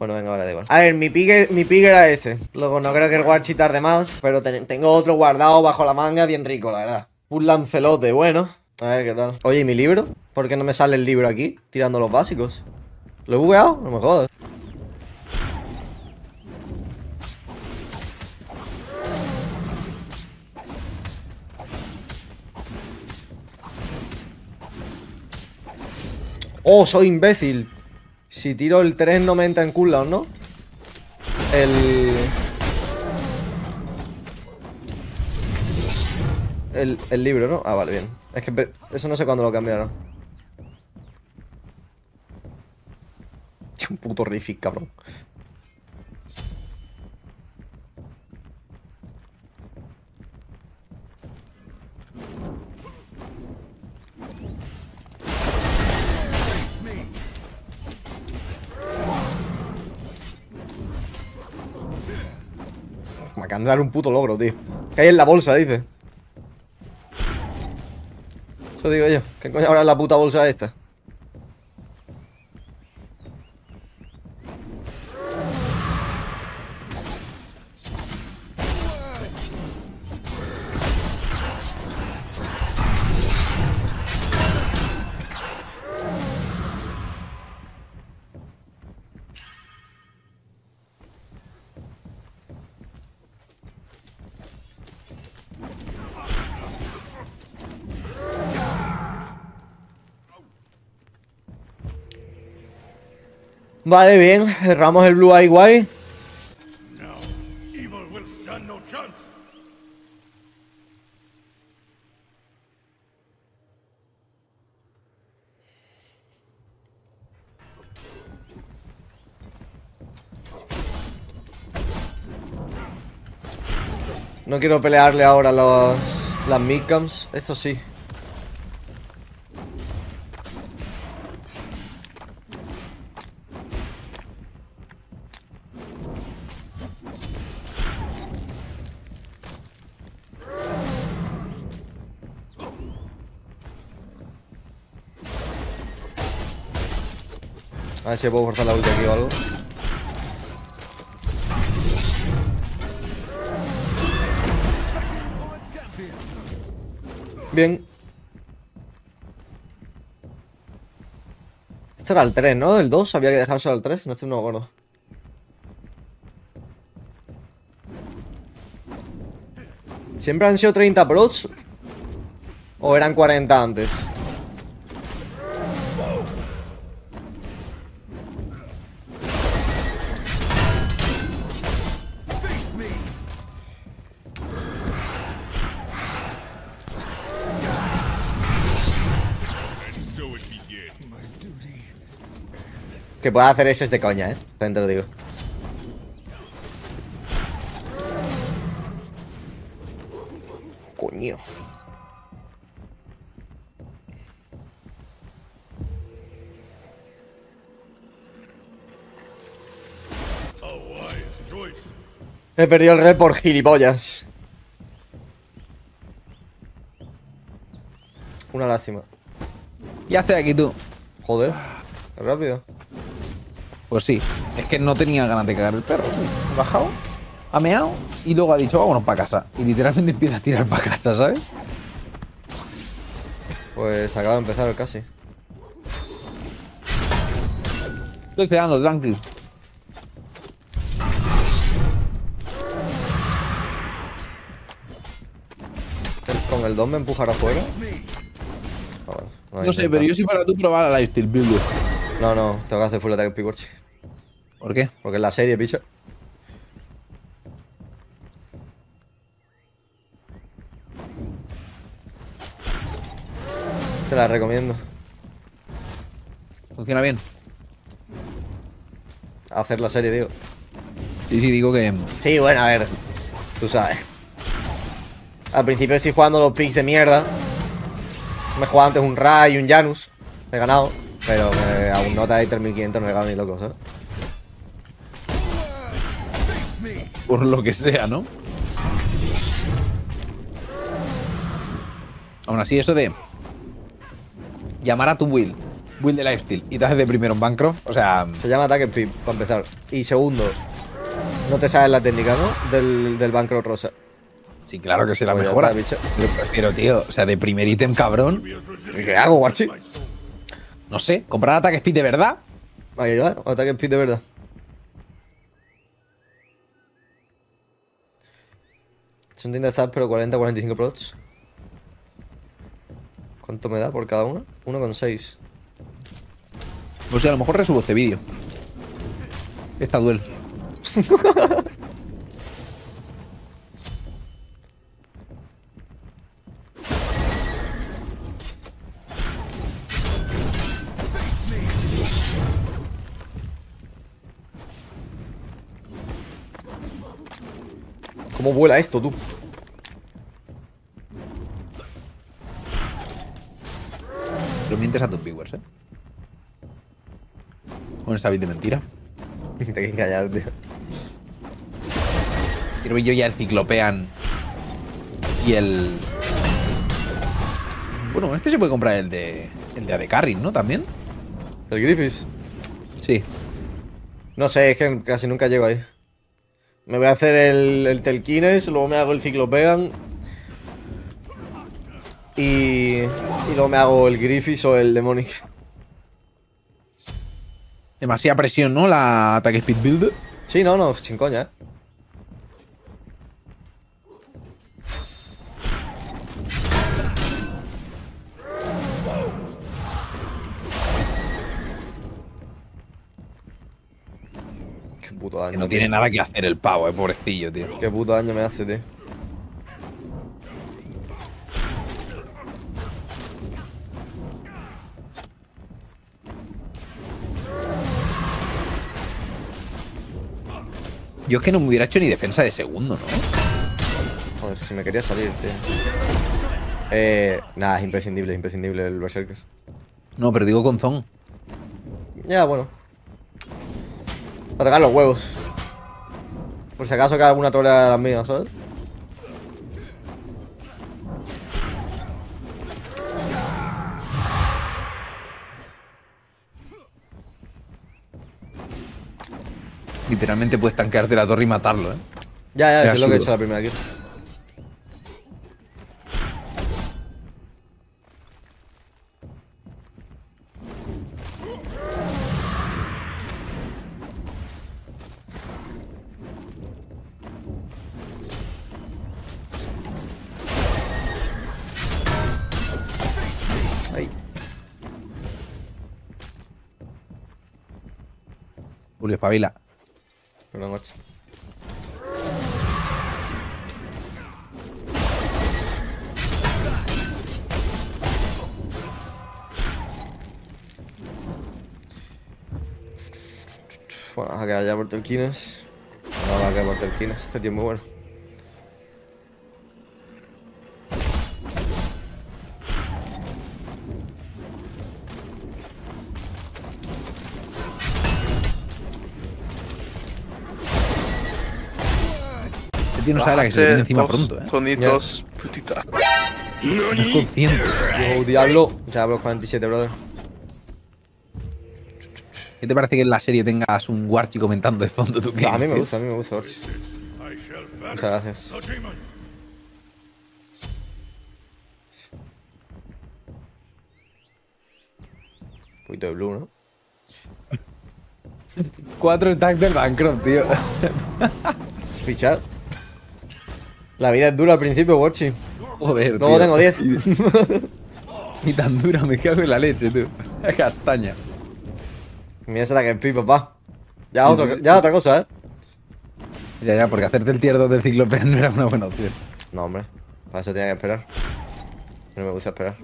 Bueno, venga, vale, da igual. A ver, mi pick, mi pick era ese. Luego no creo que el Warchi tarde más. Pero ten- tengo otro guardado bajo la manga bien rico, la verdad. Un lancelote, bueno. A ver qué tal. Oye, ¿y mi libro? ¿Por qué no me sale el libro aquí? Tirando los básicos. ¿Lo he bugueado? No me jodas. Oh, soy imbécil. Si tiro el 3 no me entra en cooldown, ¿no? El... el... El libro, ¿no? Ah, vale, bien. Es que eso no sé cuándo lo cambiaron. Un puto rific, cabrón. Acaban de dar un puto logro, tío. Que hay en la bolsa, dice. Eso digo yo. ¿Qué coño habrá la puta bolsa esta? Vale, bien. Cerramos el Blue Eye guay. No quiero pelearle ahora los, las midcams. Esto sí. A ver si puedo forzar la ulti aquí o algo. Bien. Este era el 3, ¿no? El 2 había que dejárselo al 3, no estoy no me acuerdo. ¿Siempre han sido 30 prots? ¿O eran 40 antes? Que pueda hacer ese es de coña, ¿eh? También te lo digo. Coño. He perdido el red por gilipollas. Una lástima. ¿Qué haces aquí tú? Joder. Rápido. Pues sí, es que no tenía ganas de cagar el perro. Ha bajado, ha meado y luego ha dicho vámonos para casa. Y literalmente empieza a tirar para casa, ¿sabes? Pues acaba de empezar casi. Estoy ceando, tranqui. El- ¿Con el 2 me empujará afuera? No sé, pero yo si fuera tú probar a Lifestyle Builder. No, no, tengo que hacer full attack Pickwarch. ¿Por qué? Porque es la serie, picha. Te la recomiendo. Funciona bien. Hacer la serie, digo. Sí, sí, digo que. Sí, bueno, a ver. Tú sabes. Al principio estoy jugando los picks de mierda. Me he jugado antes un Ray y un Janus. He ganado. Pero me, a un nota de 3500 no he ganado ni loco, ¿sabes? Por lo que sea, ¿no? Aún así, eso de. Llamar a tu will build de lifesteal y te haces de primero en Bancroft, o sea, Se llama ataque pip, para empezar. Y segundo, no te sabes la técnica, ¿no? Del, del Bancroft rosa. sí, claro que se la Pues ya mejora. está, bicho. Pero, tío, o sea, de primer ítem, cabrón, ¿Y qué hago, guachi? no sé, comprar ataque speed de verdad. Ahí va, ataque pip de verdad. Son tiendas zap, pero 40, 45 procs. ¿Cuánto me da por cada uno? 1,6. Pues sí, a lo mejor resubo este vídeo. Esta duel. ¿Cómo vuela esto, tú? Lo mientes a tus viewers, ¿eh? Con esa bit de mentira. Te que callar, tío. Quiero ver yo ya el Ciclopean y el... Bueno, este se puede comprar el de... El de AD Carry, ¿no? También. ¿El Griffiths? Sí. No sé, es que casi nunca llego ahí. Me voy a hacer el, el Telkines, luego me hago el Ciclopean. Y, y luego me hago el Griffiths o el Demonic. Demasiada presión, ¿no? La ataque speed build. Sí, no, no, sin coña, eh. Puto daño. Que no tío. tiene nada que hacer el pavo, eh, pobrecillo, tío. Qué puto daño me hace, tío. Yo es que no me hubiera hecho ni defensa de segundo, ¿no? Joder, si me quería salir, tío. Eh, nada, es imprescindible, es imprescindible el Berserker. No, pero digo con Zon. Ya, bueno. Para tocar los huevos. Por si acaso cae alguna torre de las mías, ¿sabes? Literalmente puedes tanquearte la torre y matarlo, ¿eh? Ya, ya, es lo que he hecho la primera kill. Julio, espabila. Perdón, macho. Bueno, vamos a quedar ya por Telkines. No, a quedar por Telkines. Este tío es muy bueno. Este tío no sabe la que se le viene encima pronto, ¿eh? Tonitos, putita. No es consciente. Yo, Diablo. Diablo 47, brother. ¿Qué te parece que en la serie tengas un Warchi comentando de fondo tu A mí me gusta, a mí me gusta, Orsi. I shall banish Muchas gracias. Un poquito de blue, ¿no? Cuatro stacks del Bancroft, tío. Fichar. La vida es dura al principio, Warchi. Joder, Luego tío. tengo 10. Ni tan dura, me cago en la leche, tío. Castaña. Mira ese ataque pi, papá. Ya otra, ya otra cosa, ¿eh? Ya, ya, porque hacerte el tier 2 del Ciclopean no era una buena opción. No, hombre. Para eso tenía que esperar. No me gusta esperar.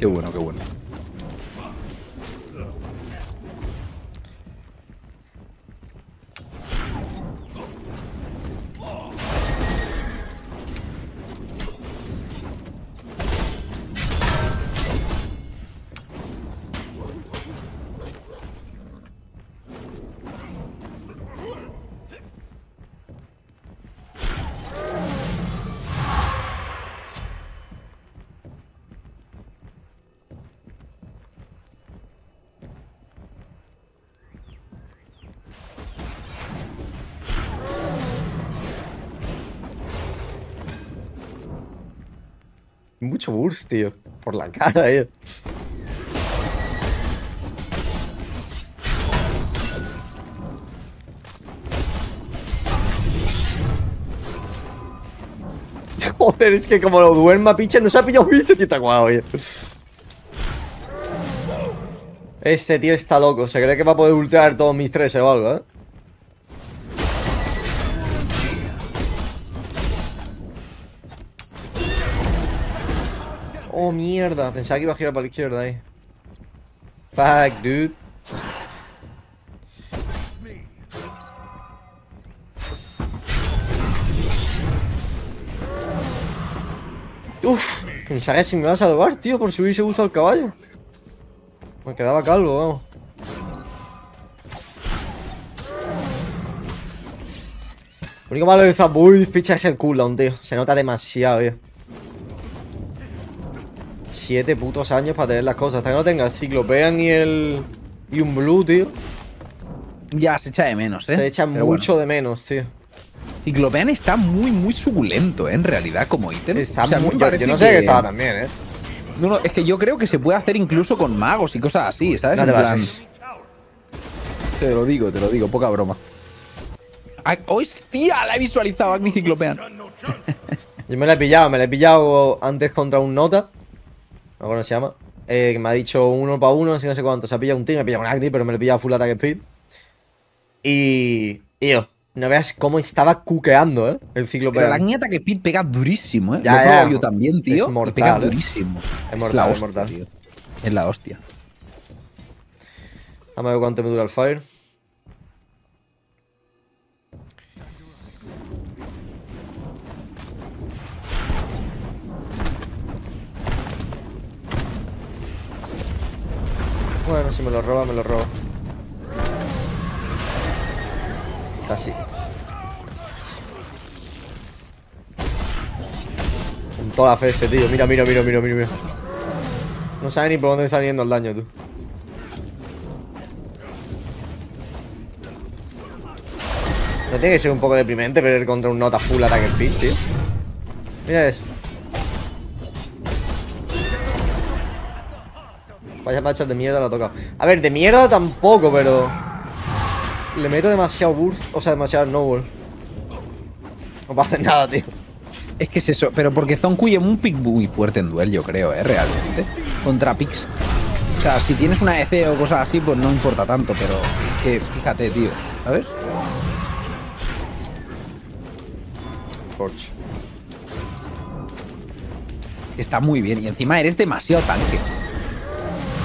Qué bueno, qué bueno. Mucho burst, tío. Por la cara, eh. Joder, es que como lo duerma, pinche, no se ha pillado un bicho, tío, está guau, oye. Este tío está loco, se cree que va a poder ultiar todos mis tres o algo, eh. Oh, mierda, pensaba que iba a girar para la izquierda ahí. Fuck, dude. Uf, pensaba que se me iba a salvar, tío, por subirse gusto al caballo. Me quedaba calvo, vamos. Lo único malo de Zabuy, picha, es el cooldown, tío. Se nota demasiado, tío. Siete putos años para tener las cosas. Hasta que no tenga el Ciclopean y el... Y un Blue, tío. Ya se echa de menos, ¿eh? Se echa Pero mucho bueno. de menos, tío. Ciclopean está muy, muy suculento, ¿eh? En realidad, como ítem. Está O sea, muy... Yo, yo no sé que- que estaba también, eh. No, no, es que yo creo que se puede hacer incluso con magos y cosas así, ¿sabes? No te plan. Te lo digo, te lo digo, poca broma. ¡Hostia! La he visualizado, Agni Ciclopean. Yo me la he pillado, me la he pillado antes contra un Nota. No cómo se llama. Eh, que me ha dicho uno para uno, no sé, no sé cuánto. Se ha pillado un team, me ha pillado un Agni, pero me lo he pillado full attack speed. Y. yo, no veas cómo estaba cuqueando, ¿eh? El Pero Ciclopean. la Agni Ataque Pit pega durísimo, ¿eh? Ya, ya. yo también, tío. Es mortal, pega ¿eh? durísimo. Es mortal, la es hostia, mortal. tío. Es la hostia. Vamos a ver cuánto me dura el fire. Bueno, si me lo roba, me lo roba. Casi. Con toda la fe este tío. Mira, mira, mira, mira, mira. mira. No sabe ni por dónde está yendo el daño, tú. No tiene que ser un poco deprimente perder contra un nota full attack speed, tío. Mira eso. Vaya machas de mierda la ha tocado. A ver, de mierda tampoco, pero. Le meto demasiado burst, o sea, demasiado snowball. No pasa nada, tío. Es que es eso, pero porque Zonku lleva un pick muy fuerte en duel, yo creo, ¿eh? Realmente. Contra picks. O sea, si tienes una EC o cosas así, pues no importa tanto, pero es que fíjate, tío. ¿Sabes? Forge. Está muy bien. Y encima eres demasiado tanque.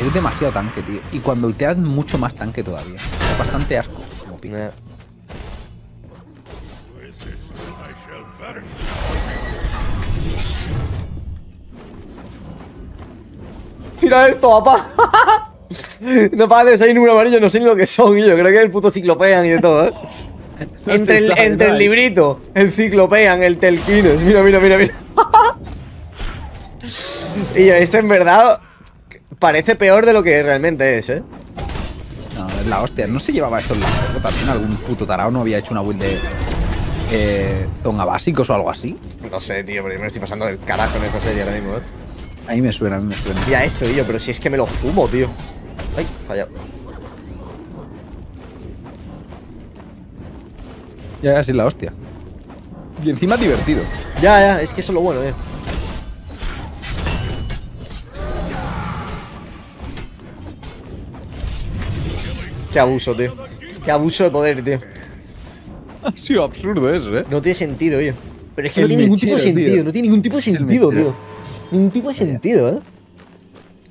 Eres demasiado tanque, tío. Y cuando ulteas, mucho más tanque todavía. Es bastante asco. Como. Eh, I shall perish. Mira esto, papá. no para de salir ningún amarillo, no sé ni lo que son, y yo creo que es el puto ciclopean y de todo, ¿eh? No entre el, sabe entre el nada. librito, el ciclopean, el telquines. Mira, mira, mira, mira. y yo, esto en verdad parece peor de lo que realmente es, ¿eh? No, es la hostia. No se llevaba esto en la también. Algún puto tarao no había hecho una build de. Eh, básicos o algo así. No sé, tío, pero yo me estoy pasando del carajo en esta serie ahora mismo, ¿eh? A mí me suena, a mí me suena. Mira eso, tío, pero si es que me lo fumo, tío. Ay, fallado. Ya, ya, sí, la hostia. Y encima divertido. Ya, ya, es que eso es lo bueno, tío. Qué abuso, tío. Qué abuso de poder, tío. Ha sido absurdo eso, ¿eh? No tiene sentido, tío. Pero es que El no tiene ningún tipo de mechero, tío. sentido, no tiene ningún tipo de sentido, tío. Ningún tipo de sentido, ¿eh?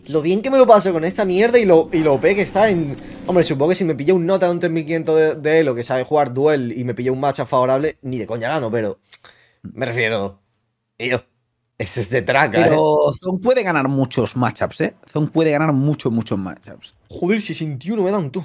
Lo bien que me lo paso con esta mierda y lo, y lo OP que está en... Hombre, supongo que si me pilla un nota de un 3500 de, de Elo que sabe jugar duel y me pilla un matchup favorable, ni de coña gano, pero... Me refiero... Tío, eso es de traca, ¿eh? Pero Zon puede ganar muchos matchups, ¿eh? Zon puede ganar muchos, muchos matchups. Joder, si 61 me dan tú.